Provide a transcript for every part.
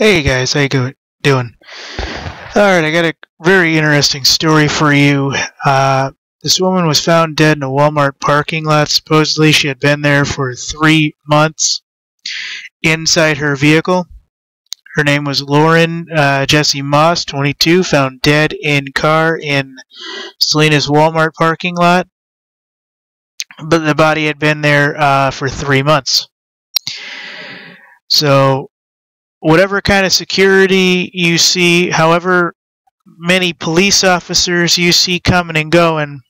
Hey guys, how you doing? Alright, I got a very interesting story for you. Uh, this woman was found dead in a Walmart parking lot. Supposedly she had been there for three months inside her vehicle. Her name was Lauren uh, Jesse Moss, 22, found dead in car in Salinas Walmart parking lot. But the body had been there uh, for three months. So whatever kind of security you see, however many police officers you see coming and going,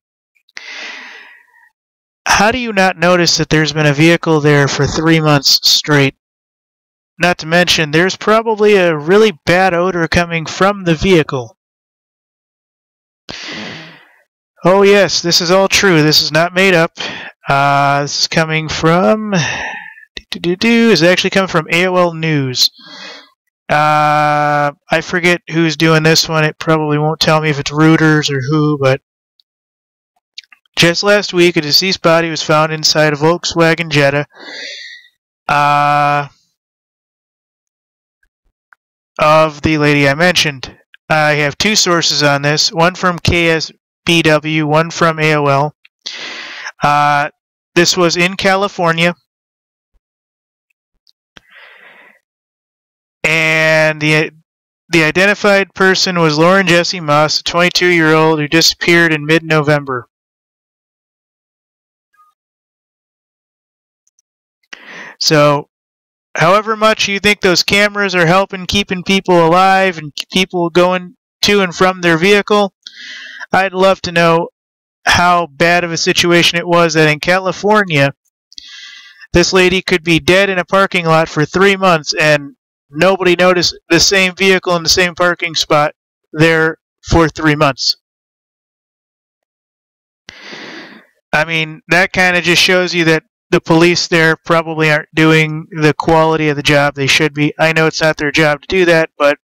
how do you not notice that there's been a vehicle there for three months straight? Not to mention, there's probably a really bad odor coming from the vehicle. Oh, yes, this is all true. This is not made up. Uh, this is coming from do, do, do, is actually coming from AOL News. Uh, I forget who's doing this one. It probably won't tell me if it's Reuters or who, but just last week, a deceased body was found inside a Volkswagen Jetta. Uh, of the lady I mentioned. I have two sources on this, one from KSBW, one from AOL. Uh, this was in California. And the the identified person was Lauren Jesse Moss, a 22-year-old who disappeared in mid-November. So, however much you think those cameras are helping keeping people alive and people going to and from their vehicle, I'd love to know how bad of a situation it was that in California, this lady could be dead in a parking lot for three months and nobody noticed the same vehicle in the same parking spot there for three months. I mean, that kind of just shows you that the police there probably aren't doing the quality of the job they should be. I know it's not their job to do that, but,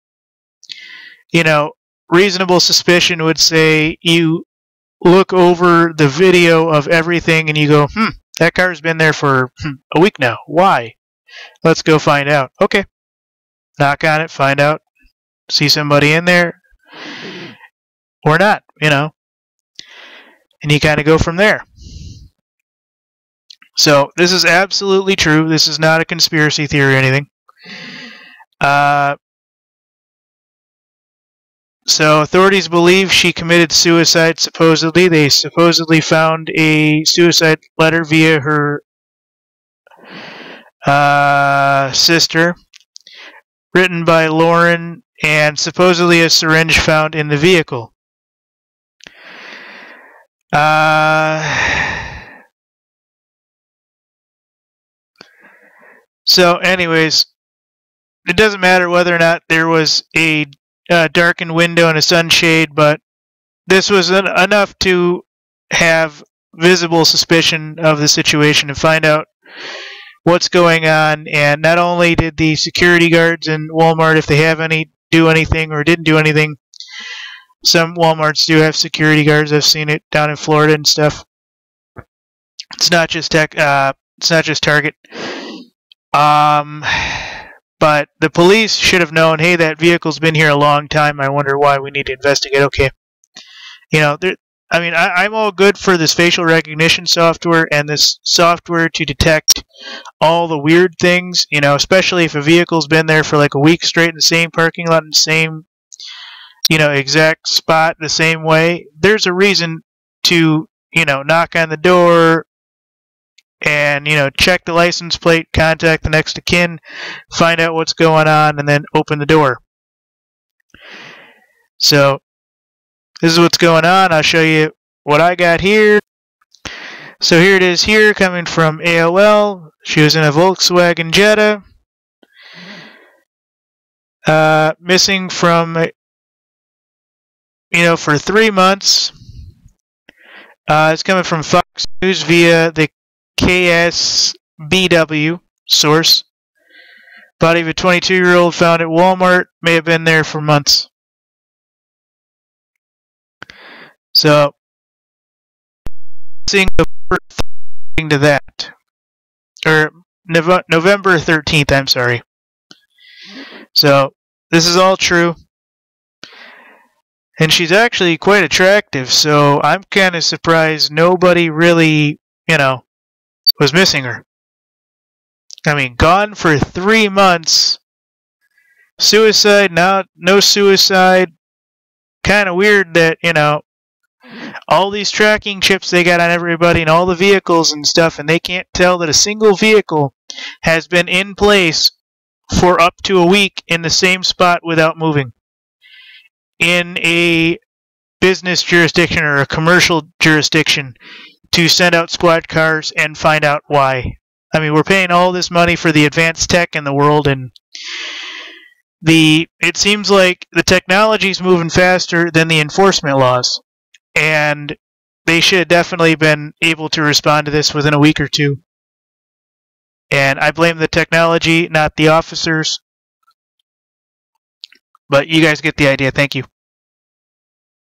you know, reasonable suspicion would say you look over the video of everything and you go, hmm, that car's been there for hmm, a week now. Why? Let's go find out. Okay knock on it, find out, see somebody in there, or not, you know. And you kind of go from there. So, this is absolutely true. This is not a conspiracy theory or anything. Uh, so, authorities believe she committed suicide, supposedly. They supposedly found a suicide letter via her uh, sister written by Lauren, and supposedly a syringe found in the vehicle. Uh, so, anyways, it doesn't matter whether or not there was a uh, darkened window and a sunshade, but this was en enough to have visible suspicion of the situation and find out what's going on. And not only did the security guards in Walmart, if they have any, do anything or didn't do anything, some Walmarts do have security guards. I've seen it down in Florida and stuff. It's not just tech. Uh, it's not just Target. Um, but the police should have known. Hey, that vehicle's been here a long time. I wonder why. We need to investigate. Okay, you know, there, I mean, I, am all good for this facial recognition software and this software to detect all the weird things, you know, especially if a vehicle's been there for like a week straight in the same parking lot in the same, you know, exact spot the same way. There's a reason to, you know, knock on the door and, you know, check the license plate, contact the next of kin, find out what's going on, and then open the door. So, this is what's going on. I'll show you what I got here. So here it is here coming from AOL. She was in a Volkswagen Jetta. Uh, missing from, you know, for three months. Uh, it's coming from Fox News via the KSBW source. Body of a 22 year old found at Walmart. May have been there for months. So, seeing to that, or November 13th, I'm sorry. So this is all true. And she's actually quite attractive, so I'm kind of surprised nobody really, you know, was missing her. I mean, gone for three months. Suicide, now no suicide. Kind of weird that, you know, all these tracking chips they got on everybody and all the vehicles and stuff, and they can't tell that a single vehicle has been in place for up to a week in the same spot without moving. In a business jurisdiction or a commercial jurisdiction to send out squad cars and find out why. I mean, we're paying all this money for the advanced tech in the world, and the it seems like the technology's moving faster than the enforcement laws, and they should have definitely been able to respond to this within a week or two. And I blame the technology, not the officers. But you guys get the idea. Thank you.